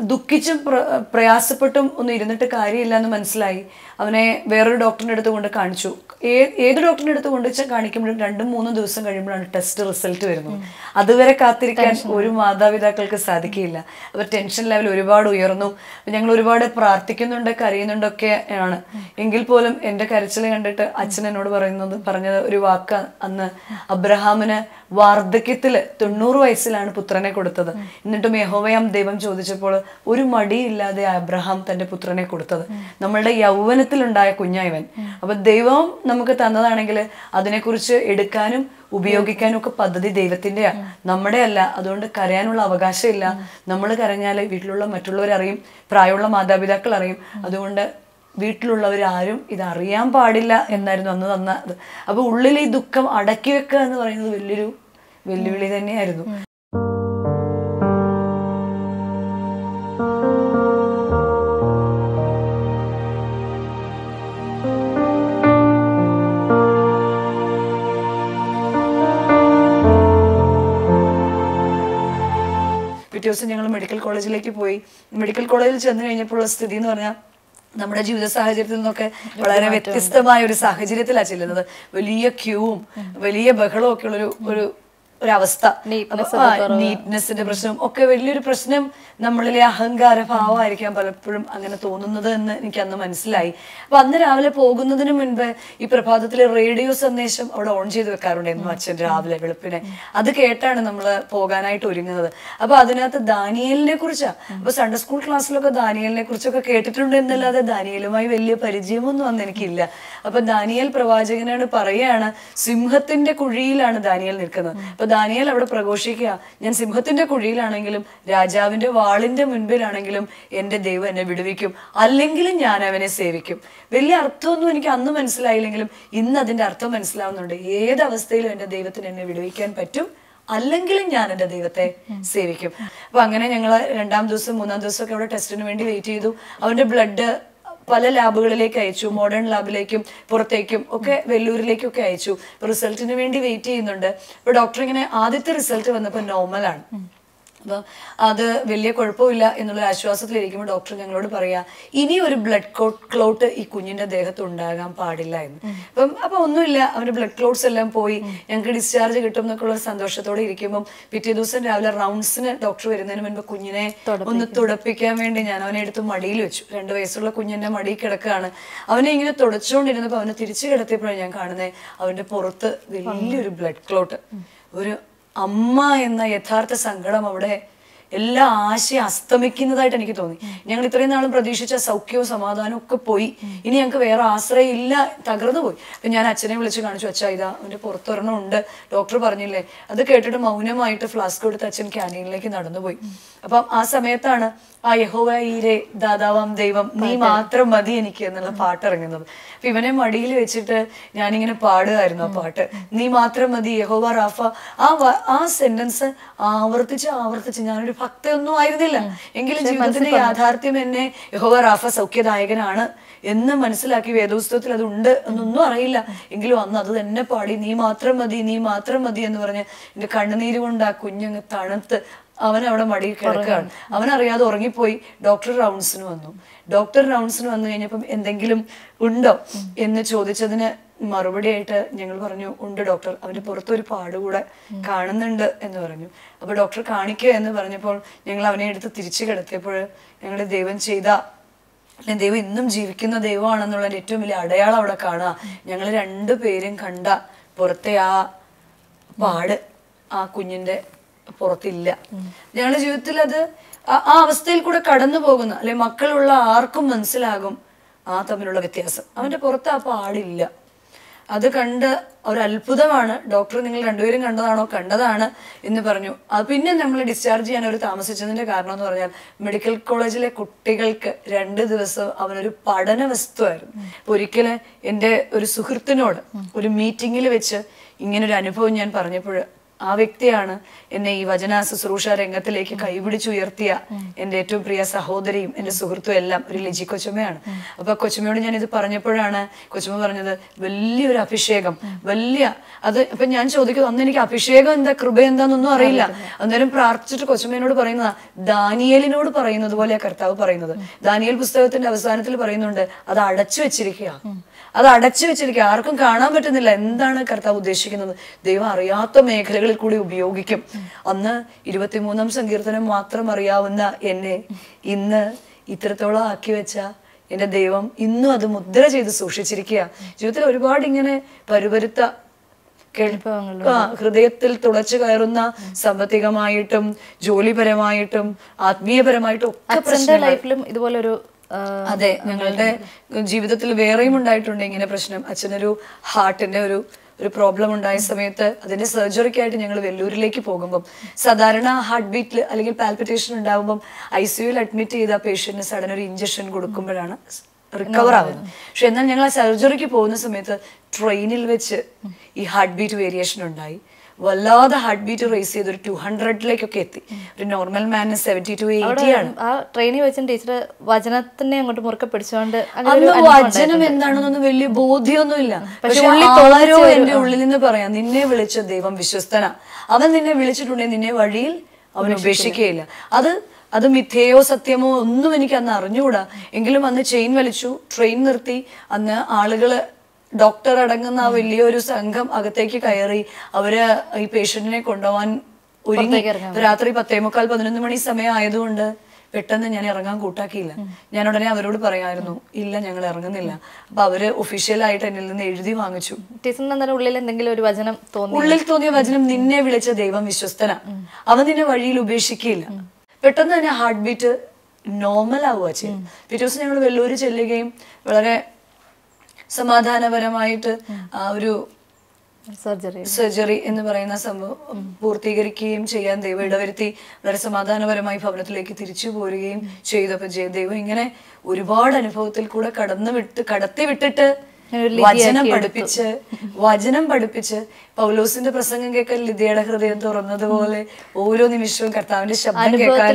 ദുഃഖിച്ചും പ്ര- പ്രയാസപ്പെട്ടും ഒന്നും ഇരുന്നിട്ട് കാര്യമില്ല എന്ന് മനസ്സിലായി. അവനെ വേറൊരു ഡോക്ടറിന്റെ അടുത്ത് കൊണ്ട് കാണിച്ചു. ഏ- ഏത് ഡോക്ടറിന്റെ അടുത്ത് കൊണ്ട് വെച്ചാൽ കാണിക്കുമ്പോഴും രണ്ടും മൂന്നും ദിവസം കഴിയുമ്പോഴാണ് ടെസ്റ്റ് റിസൾട്ട് വരുന്നത്. അതുവരെ കാത്തിരിക്കാൻ ഒരു മാതാപിതാക്കൾക്ക് സാധിക്കില്ല അവർ ടെൻഷൻ ലെവൽ ഒരുപാട് ഉയർന്നു. ഞങ്ങൾ ഒരുപാട് പ്രാർത്ഥിക്കുന്നുണ്ട് കരയുന്നുണ്ടൊക്കെ ആണ്. എങ്കിൽ പോലും എന്റെ കരച്ചിൽ കണ്ടിട്ട് അച്ഛൻ എന്നോട് പറയുന്നത് പറഞ്ഞത് ഒരു വാക്ക് അന്ന്. അബ്രഹാമിന് വാർദ്ധക്യത്തിൽ തൊണ്ണൂറ് വയസ്സിലാണ് പുത്രനെ കൊടുത്തത്. എന്നിട്ടും യഹോവയാം ദൈവം ചോദിച്ചപ്പോൾ ഒരു മടിയില്ലാതെ അബ്രഹാം തന്റെ പുത്രനെ കൊടുത്തത്. നമ്മളുടെ യൗവനത്തിലുണ്ടായ കുഞ്ഞായവൻ. അപ്പൊ ദൈവം നമുക്ക് തന്നതാണെങ്കിൽ അതിനെക്കുറിച്ച് എടുക്കാനും ഉപയോഗിക്കാനും ഒക്കെ പദ്ധതി ദൈവത്തിന്റെയാ നമ്മുടെ അല്ല. അതുകൊണ്ട് കരയാനുള്ള അവകാശമില്ല. നമ്മൾ കരഞ്ഞാൽ വീട്ടിലുള്ള മറ്റുള്ളവർ അറിയും. പ്രായമുള്ള മാതാപിതാക്കൾ അറിയും. അതുകൊണ്ട് വീട്ടിലുള്ളവരാരും ഇത് അറിയാൻ പാടില്ല എന്നായിരുന്നു അന്ന് തന്നത്. അപ്പൊ ഉള്ളിൽ ഈ ദുഃഖം അടക്കി വെക്കുക എന്ന് പറയുന്നത് വലിയൊരു വെല്ലുവിളി തന്നെയായിരുന്നു. പിറ്റേ ദിവസം ഞങ്ങൾ മെഡിക്കൽ കോളേജിലേക്ക് പോയി. മെഡിക്കൽ കോളേജിൽ ചെന്ന് കഴിഞ്ഞപ്പോഴുള്ള സ്ഥിതി എന്ന് പറഞ്ഞാൽ നമ്മുടെ ജീവിത സാഹചര്യത്തിൽ നിന്നൊക്കെ വളരെ വ്യത്യസ്തമായ ഒരു സാഹചര്യത്തിലാണ് ചെല്ലുന്നത്. വലിയ ക്യൂവും വലിയ ബഹളവും ഒക്കെ ഉള്ളൊരു ഒരു ഒരവസ്ഥ. നീറ്റ്നെസിന്റെ പ്രശ്നം. ഒക്കെ വലിയൊരു പ്രശ്നം നമ്മളിലെ അഹങ്കാര ഭാവമായിരിക്കാം പലപ്പോഴും അങ്ങനെ തോന്നുന്നത് എന്ന് എനിക്ക് അന്ന് മനസ്സിലായി. അപ്പൊ അന്ന് രാവിലെ പോകുന്നതിന് മുൻപ് ഈ പ്രഭാതത്തിലെ റേഡിയോ സന്ദേശം അവിടെ ഓൺ ചെയ്ത് വെക്കാറുണ്ടായിരുന്നു അച്ഛൻ രാവിലെ വെളുപ്പിനെ. അത് കേട്ടാണ് നമ്മൾ പോകാനായിട്ട് ഒരുങ്ങുന്നത്. അപ്പൊ അതിനകത്ത് ദാനിയലിനെ കുറിച്ചാ. അപ്പൊ സൺഡേ സ്കൂൾ ക്ലാസ്സിലൊക്കെ ദാനിയലിനെ കുറിച്ചൊക്കെ കേട്ടിട്ടുണ്ട് എന്നല്ലാതെ ദാനിയലുമായി വലിയ പരിചയമൊന്നും അന്ന് എനിക്കില്ല. അപ്പൊ ദാനിയൽ പ്രവാചകനാണ് പറയാണ് സിംഹത്തിന്റെ കുഴിയിലാണ് ദാനിയൽ നിൽക്കുന്നത്. അപ്പൊ ദാനിയൽ അവിടെ പ്രഘോഷിക്കുക. ഞാൻ സിംഹത്തിന്റെ കുഴിയിലാണെങ്കിലും രാജാവിന്റെ വാളിന്റെ മുൻപിലാണെങ്കിലും എന്റെ ദൈവം എന്നെ വിടുവിക്കും. അല്ലെങ്കിലും ഞാൻ അവനെ സേവിക്കും. വലിയ അർത്ഥമൊന്നും എനിക്ക് അന്ന് മനസ്സിലായില്ലെങ്കിലും ഇന്ന് അതിന്റെ അർത്ഥം മനസ്സിലാവുന്നുണ്ട്. ഏത് അവസ്ഥയിലും എന്റെ ദൈവത്തിന് എന്നെ വിടുവിക്കാൻ പറ്റും. അല്ലെങ്കിലും ഞാൻ എന്റെ ദൈവത്തെ സേവിക്കും. അപ്പൊ അങ്ങനെ ഞങ്ങൾ രണ്ടാം ദിവസം മൂന്നാം ദിവസം ഒക്കെ അവിടെ ടെസ്റ്റിന് വേണ്ടി വെയിറ്റ് ചെയ്തു. അവന്റെ ബ്ലഡ് പല ലാബുകളിലേക്ക് അയച്ചു മോഡേൺ ലാബിലേക്കും പുറത്തേക്കും ഒക്കെ വെല്ലൂരിലേക്കും ഒക്കെ അയച്ചു റിസൾട്ടിന് വേണ്ടി വെയിറ്റ് ചെയ്യുന്നുണ്ട്. അപ്പൊ ഡോക്ടർ ഇങ്ങനെ ആദ്യത്തെ റിസൾട്ട് വന്നപ്പോൾ നോർമലാണ് അപ്പം അത് വലിയ കുഴപ്പമില്ല എന്നുള്ള ആശ്വാസത്തിലിരിക്കുമ്പോൾ ഡോക്ടർ ഞങ്ങളോട് പറയാ ഇനി ഒരു ബ്ലഡ് ക്ലോട്ട് ഈ കുഞ്ഞിന്റെ ദേഹത്ത് ഉണ്ടാകാൻ പാടില്ല എന്ന്. അപ്പം അപ്പൊ ഒന്നുമില്ല അവന്റെ ബ്ലഡ് ക്ലോട്ട്സ് എല്ലാം പോയി. ഞങ്ങൾക്ക് ഡിസ്ചാർജ് കിട്ടും എന്നൊക്കെ ഉള്ള സന്തോഷത്തോടെ ഇരിക്കുമ്പോൾ പിറ്റേ ദിവസം രാവിലെ റൗണ്ട്സിന് ഡോക്ടർ വരുന്നതിന് മുൻപ് കുഞ്ഞിനെ ഒന്ന് തുടപ്പിക്കാൻ വേണ്ടി ഞാൻ അവനെ എടുത്ത് മടിയിൽ വെച്ചു. രണ്ട് വയസ്സുള്ള കുഞ്ഞിന്റെ മടിയിൽ കിടക്കുകയാണ്. അവനെ ഇങ്ങനെ തുടച്ചുകൊണ്ടിരുന്നപ്പോൾ അവനെ തിരിച്ചു കിടത്തിയപ്പോഴാണ് ഞാൻ കാണുന്നത് അവന്റെ പുറത്ത് വലിയൊരു ബ്ലഡ് ക്ലോട്ട്. ഒരു അമ്മ എന്ന യഥാർത്ഥ സങ്കടം അവിടെ എല്ലാ ആശയം അസ്തമിക്കുന്നതായിട്ട് എനിക്ക് തോന്നി. ഞങ്ങൾ ഇത്രയും നാളും പ്രതീക്ഷിച്ച സൗഖ്യവും സമാധാനവും ഒക്കെ പോയി. ഇനി ഞങ്ങൾക്ക് വേറെ ആശ്രയം ഇല്ല തകർന്നു പോയി. അപ്പൊ ഞാൻ അച്ഛനെ വിളിച്ച് കാണിച്ചു അച്ഛാ ഇതാ അവന്റെ പുറത്തൊരെണ്ണം ഉണ്ട്. ഡോക്ടർ പറഞ്ഞില്ലേ അത് കേട്ടിട്ട് മൗനമായിട്ട് ഫ്ലാസ്ക് എടുത്ത് അച്ഛൻ ക്യാന്റീനിലേക്ക് നടന്നുപോയി. അപ്പം ആ സമയത്താണ് ആ യഹോവയിലെ ദാതാവാം ദൈവം നീ മാത്രം മതി എനിക്ക് എന്നുള്ള പാട്ട് ഇറങ്ങുന്നത്. അപ്പൊ ഇവനെ മടിയിൽ വെച്ചിട്ട് ഞാനിങ്ങനെ പാടുകയായിരുന്നു ആ പാട്ട്. നീ മാത്രം മതി യഹോവ റാഫ. ആ ആ സെന്റൻസ് ആവർത്തിച്ച് ആവർത്തിച്ച് ഞാനൊരു ഭക്തയൊന്നും ആയിരുന്നില്ല. എങ്കിലും ജീവിതത്തിന്റെ യാഥാർത്ഥ്യം എന്നെ യഹോവ റാഫ സൗഖ്യദായകനാണ് എന്ന് മനസ്സിലാക്കി വേദപുസ്തകത്തിൽ അതുണ്ട് എന്നൊന്നും അറിയില്ല. എങ്കിലും അന്ന് അത് തന്നെ പാടി നീ മാത്രം മതി നീ മാത്രം മതി എന്ന് പറഞ്ഞ് എന്റെ കണ്ണുനീര് കൊണ്ട് ആ കുഞ്ഞങ്ങ് തണുത്ത് അവൻ അവിടെ മടിയിൽ കിടക്കുകയാണ്. അവൻ അറിയാതെ ഉറങ്ങിപ്പോയി ഡോക്ടർ റൗണ്ട്സിന് വന്നു. ഡോക്ടർ റൗണ്ട്സിന് വന്നു കഴിഞ്ഞപ്പം എന്തെങ്കിലും ഉണ്ടോ എന്ന് ചോദിച്ചതിന് മറുപടി ആയിട്ട് ഞങ്ങൾ പറഞ്ഞു ഉണ്ട് ഡോക്ടർ. അവന്റെ പുറത്തൊരു പാട് കൂടെ കാണുന്നുണ്ട് എന്ന് പറഞ്ഞു. അപ്പൊ ഡോക്ടർ കാണിക്കുക എന്ന് പറഞ്ഞപ്പോൾ ഞങ്ങൾ അവനെ എടുത്ത് തിരിച്ചു കിടത്തിയപ്പോൾ ഞങ്ങൾ ദൈവം ചെയ്ത ദൈവം ഇന്നും ജീവിക്കുന്ന ദൈവമാണെന്നുള്ളതിന്റെ ഏറ്റവും വലിയ അടയാളം അവിടെ കാണുക ഞങ്ങൾ രണ്ടു പേരും കണ്ട പുറത്തെ ആ പാട് ആ കുഞ്ഞിന്റെ പുറത്തില്ല. ഞങ്ങളുടെ ജീവിതത്തിൽ അത് ആ അവസ്ഥയിൽ കൂടെ കടന്നു പോകുന്ന അല്ലെ മക്കളുള്ള ആർക്കും മനസ്സിലാകും ആ തമ്മിലുള്ള വ്യത്യാസം. അവന്റെ പുറത്ത് ആ പാടില്ല. അത് കണ്ട് ഒരു അത്ഭുതമാണ് ഡോക്ടർ നിങ്ങൾ രണ്ടുപേരും കണ്ടതാണോ? കണ്ടതാണ് എന്ന് പറഞ്ഞു. അത് പിന്നെ നമ്മൾ ഡിസ്ചാർജ് ചെയ്യാൻ അവർ താമസിച്ചതിന്റെ കാരണം എന്ന് പറഞ്ഞാൽ മെഡിക്കൽ കോളേജിലെ കുട്ടികൾക്ക് രണ്ട് ദിവസം അവനൊരു പഠന വസ്തുവായിരുന്നു. ഒരിക്കൽ എന്റെ ഒരു സുഹൃത്തിനോട് ഒരു മീറ്റിങ്ങിൽ വെച്ച് ഇങ്ങനൊരു അനുഭവം ഞാൻ പറഞ്ഞപ്പോൾ ആ വ്യക്തിയാണ് എന്നെ ഈ വചന ശുശ്രൂഷ രംഗത്തിലേക്ക് കൈപിടിച്ചുയർത്തിയ എന്റെ ഏറ്റവും പ്രിയ സഹോദരിയും എന്റെ സുഹൃത്തും എല്ലാം ഒരു ലിജി കൊച്ചുമയാണ് അപ്പൊ കൊച്ചുമയോട് ഞാൻ ഇത് പറഞ്ഞപ്പോഴാണ് കൊച്ചുമ പറഞ്ഞത് വലിയൊരു അഭിഷേകം വലിയ അത് ഇപ്പൊ ഞാൻ ചോദിക്കുന്നു അന്ന് എനിക്ക് അഭിഷേകം എന്താ കൃപ എന്താന്നൊന്നും അറിയില്ല. അന്നേരം പ്രാർത്ഥിച്ചിട്ട് കൊച്ചുമേനോട് പറയുന്നതാ ദാനിയലിനോട് പറയുന്നത് പോലെയാ കർത്താവ് പറയുന്നത്. ദാനിയൽ പുസ്തകത്തിന്റെ അവസാനത്തിൽ പറയുന്നുണ്ട് അത് അടച്ചു വെച്ചിരിക്കുക അത് അടച്ചു വെച്ചിരിക്കുക. ആർക്കും കാണാൻ പറ്റുന്നില്ല. എന്താണ് കർത്താവ് ഉദ്ദേശിക്കുന്നത്? ദൈവം അറിയാത്ത മേഖലകളിൽ കൂടി ഉപയോഗിക്കും. അന്ന് ഇരുപത്തിമൂന്നാം സങ്കീർത്തനം മാത്രം അറിയാവുന്ന എന്നെ ഇന്ന് ഇത്രത്തോളം ആക്കി വെച്ച എന്റെ ദൈവം ഇന്നും അത് മുദ്ര ചെയ്ത് സൂക്ഷിച്ചിരിക്കുക. ജീവിതത്തിൽ ഒരുപാട് ഇങ്ങനെ പരുപരുത്ത ഹൃദയത്തിൽ തുളച്ചു കയറുന്ന സാമ്പത്തികമായിട്ടും ജോലിപരമായിട്ടും ആത്മീയപരമായിട്ടും ഒക്കെ ലൈഫിലും ഇതുപോലൊരു അതെ ഞങ്ങളുടെ ജീവിതത്തിൽ വേറെയും ഉണ്ടായിട്ടുണ്ട് ഇങ്ങനെ പ്രശ്നം. അച്ഛനൊരു ഹാർട്ടിന്റെ ഒരു ഒരു പ്രോബ്ലം ഉണ്ടായ സമയത്ത് അതിന്റെ സർജറിക്കായിട്ട് ഞങ്ങൾ വെല്ലൂരിലേക്ക് പോകുമ്പം സാധാരണ ഹാർട്ട് ബീറ്റിൽ അല്ലെങ്കിൽ പാൽപിറ്റേഷൻ ഉണ്ടാകുമ്പം ഐ സിയുയിൽ അഡ്മിറ്റ് ചെയ്ത പേഷ്യന്റിന് സഡൻ ഒരു ഇഞ്ചക്ഷൻ കൊടുക്കുമ്പോഴാണ് റിക്കവർ ആവുന്നത്. പക്ഷെ എന്നാൽ ഞങ്ങൾ ആ സർജറിക്ക് പോകുന്ന സമയത്ത് ട്രെയിനിൽ വെച്ച് ഈ ഹാർട്ട് ബീറ്റ് വേരിയേഷൻ ഉണ്ടായി. വല്ലാതെ ഹാർട്ട് ബീറ്റ് റേസ് ചെയ്ത് ഒരു ടു ഹൺഡ്രഡിലേക്കൊക്കെ എത്തി. ഒരു normal man seventy two eighty ആണ്. ആ ട്രെയിനിൽ വെച്ച ടീച്ചർ വചനത്തിനെ അങ്ങോട്ട് മുറുക്കെ പിടിച്ചുകൊണ്ട് അന്ന് വചനം എന്താണെന്നൊന്നും വലിയ ബോധ്യമൊന്നുമില്ല പക്ഷെ ആരോ എന്റെ ഉള്ളിൽ നിന്ന് പറയാം നിന്നെ വിളിച്ച ദൈവം വിശ്വസ്തന. അവൻ നിന്നെ വിളിച്ചിട്ടുണ്ടെങ്കിൽ നിന്നെ വഴിയിൽ അവൻ ഉപേക്ഷിക്കുകയില്ല. അത് അത് മിഥ്യയോ സത്യമോ ഒന്നും എനിക്ക് അന്ന് അറിഞ്ഞുകൂടാ. എങ്കിലും അന്ന് ചെയിൻ വലിച്ചു ട്രെയിൻ നിർത്തി. അന്ന് ആളുകൾ ഡോക്ടർ അടങ്ങുന്ന ആ വലിയൊരു സംഘം അകത്തേക്ക് കയറി അവർ ഈ പേഷ്യന്റിനെ കൊണ്ടുപോകാൻ ഒരുങ്ങി. രാത്രി പത്തേ മുക്കാൽ പതിനൊന്ന് മണി സമയം ആയതുകൊണ്ട് പെട്ടെന്ന് ഞാൻ ഇറങ്ങാൻ കൂട്ടാക്കിയില്ല. ഞാൻ ഉടനെ അവരോട് പറയായിരുന്നു ഇല്ല ഞങ്ങൾ ഇറങ്ങുന്നില്ല. അപ്പൊ അവർ ഒഫീഷ്യലായിട്ട് എന്നിൽ നിന്ന് എഴുതി വാങ്ങിച്ചു. ഉള്ളിൽ എന്തെങ്കിലും ഒരു വചനം തോന്നി ഉള്ളിൽ തോന്നിയ വചനം നിന്നെ വിളിച്ച ദൈവം വിശ്വസ്തന. അവൻ നിന്നെ വഴിയിൽ ഉപേക്ഷിക്കുകയില്ല. പെട്ടെന്ന് തന്നെ ഹാർട്ട് ബീറ്റ് നോർമൽ ആവുക ചെയ്യും പിറ്റേ ദിവസം ഞങ്ങൾ വെള്ളൂര് ചെല്ലുകയും വളരെ സമാധാനപരമായിട്ട് ആ ഒരു സർജറി. സർജറി എന്ന് പറയുന്ന സംഭവം പൂർത്തീകരിക്കുകയും ചെയ്യാൻ ദൈവം ഇടവരുത്തി വളരെ സമാധാനപരമായി ഭവനത്തിലേക്ക് തിരിച്ചു പോരുകയും ചെയ്തു അപ്പൊ ദൈവം ഇങ്ങനെ ഒരുപാട് അനുഭവത്തിൽ കൂടെ കടന്നു വിട്ട് കടത്തി വിട്ടിട്ട് വചനം പഠിപ്പിച്ച് വചനം പഠിപ്പിച്ച് പൗലോസിന്റെ പ്രസംഗം കേൾക്കാൻ ലിതിയുടെ ഹൃദയം തുറന്നതുപോലെ ഓരോ നിമിഷവും കർത്താവിന്റെ ശബ്ദം കേൾക്കാൻ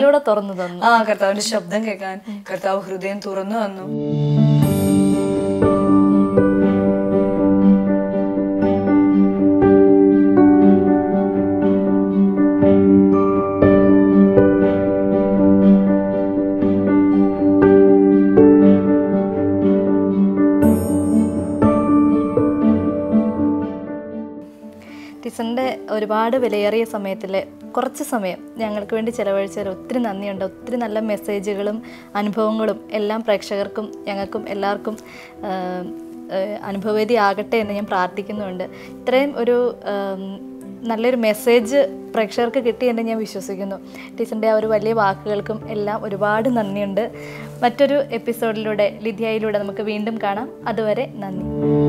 ആ കർത്താവിന്റെ ശബ്ദം കേൾക്കാൻ കർത്താവ് ഹൃദയം തുറന്നു വന്നു ഒരുപാട് വിലയേറിയ സമയത്തിൽ കുറച്ച് സമയം ഞങ്ങൾക്ക് വേണ്ടി ചിലവഴിച്ചതിൽ ഒത്തിരി നന്ദിയുണ്ട്. ഒത്തിരി നല്ല മെസ്സേജുകളും അനുഭവങ്ങളും എല്ലാം പ്രേക്ഷകർക്കും ഞങ്ങൾക്കും എല്ലാവർക്കും അനുഭവവേദി ആകട്ടെ എന്ന് ഞാൻ പ്രാർത്ഥിക്കുന്നുണ്ട്. ഇത്രയും ഒരു നല്ലൊരു മെസ്സേജ് പ്രേക്ഷകർക്ക് കിട്ടിയെന്ന് ഞാൻ വിശ്വസിക്കുന്നു. ടീച്ചറിന്റെ ആ ഒരു വലിയ വാക്കുകൾക്കും എല്ലാം ഒരുപാട് നന്ദിയുണ്ട്. മറ്റൊരു എപ്പിസോഡിലൂടെ ലിഥിയയിലൂടെ നമുക്ക് വീണ്ടും കാണാം. അതുവരെ നന്ദി.